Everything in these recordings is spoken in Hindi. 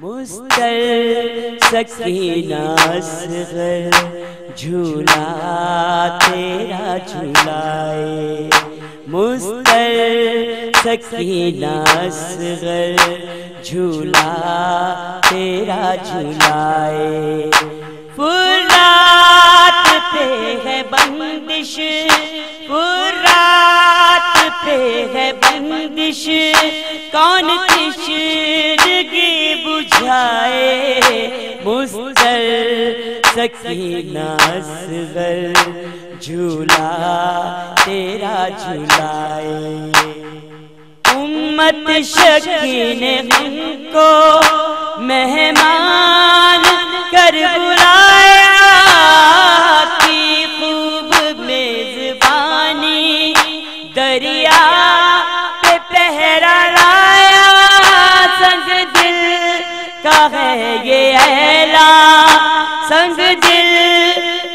मुस्तर सकीना झूला तेरा झूलाए मुस्तर सकीना असगर झूला तेरा झूलाए फुरात कौन तिशरगी बुझाए? मुस्तर सकीना झूला, तेरा झूलाए। उम्मत शकीन हमको मेहमान कर बुलाया। की खूब मेजबानी, दरिया है ये ऐला, संग दिल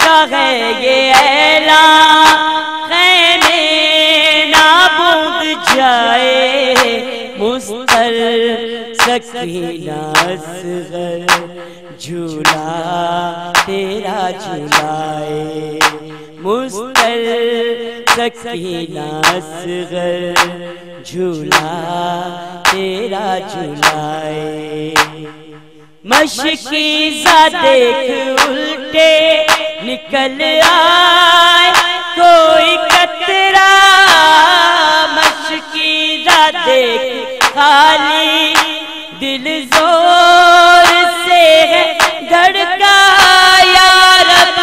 का है ये ऐला, खैमे ना बूंद जाए मुस्तर सकीना असगर, झूला तेरा झूलाए मुस्तर सकीना असगर, झूला तेरा झूलाए। मशकी सा देख उल्टे निकल आए। कोई कतरा मशकी देख खाली दिल जोर से है। धड़का यारब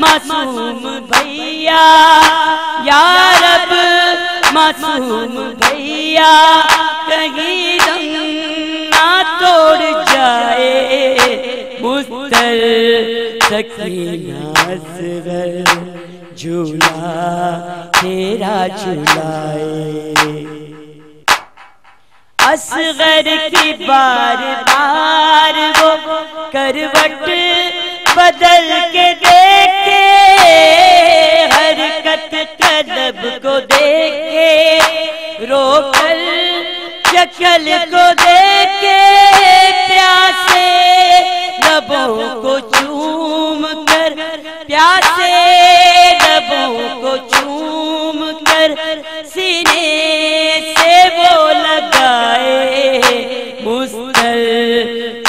मासूम भैया। यारब मासूम भैया। कहीं दम ना तोड़ जाए मुस्तर सकीना झूला तेरा झूलाए। असगर की बार बार वो करवट बदल के देखे, हरकत कदब को देखे, रोकल शक्ल को देखे।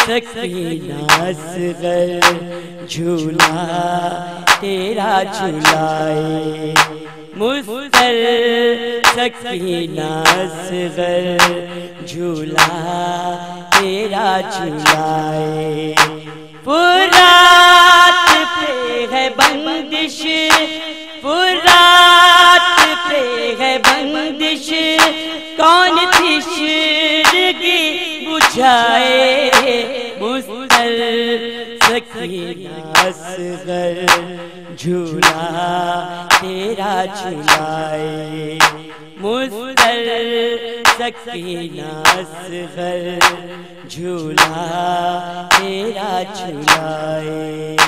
सकीना असगर झूला तेरा झूलाए मुस्तर सकीना असगर झूला तेरा झूलाए पुरात पे है बंदिश पुरात पे है बंदिश कौन थी शिरगी बुझाए असगर झूला तेरा झूलाए मुस्तर सकीना असगर झूला तेरा झूलाए